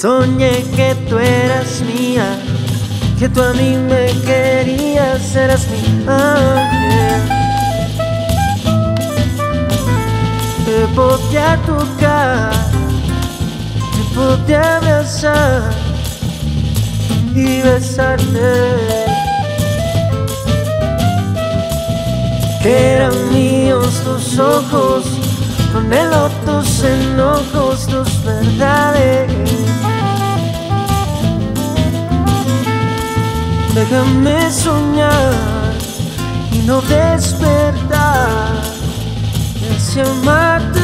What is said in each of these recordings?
Soñé que tú eras mía, que tú a mí me querías, eras mi ángel. Te podía tocar, te podía abrazar y besarte. Que eran míos tus ojos, con el tus enojos, tus verdades. Déjame soñar y no despertar. Deseo amarte.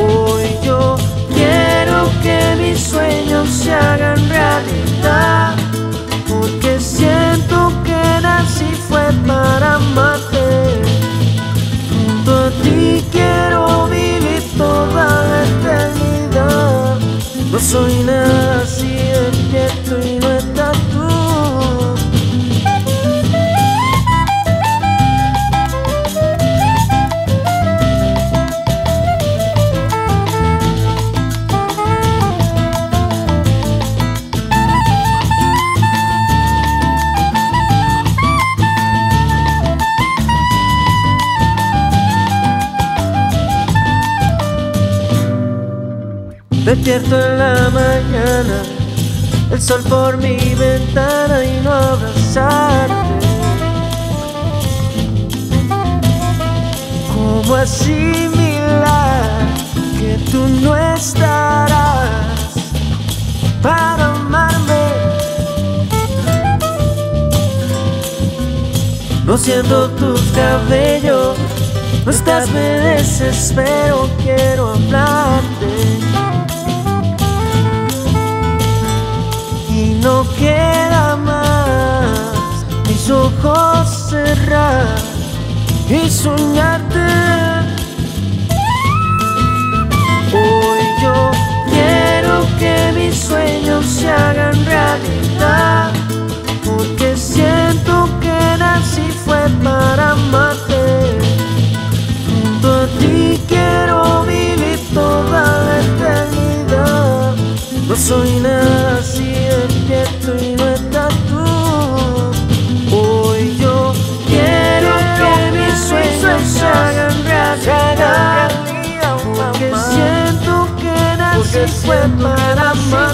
Hoy yo quiero que mis sueños se hagan realidad. Porque siento que nací fue para amarte. Junto a ti quiero vivir toda la eternidad. No soy Despierto en la mañana, el sol por mi ventana y no abrazarte. ¿Cómo asimilar que tú no estarás para amarme? No siento tus cabellos, no estás, me desespero, quiero hablarte. Y soñarte. llegar, porque siento que nací fue para amar.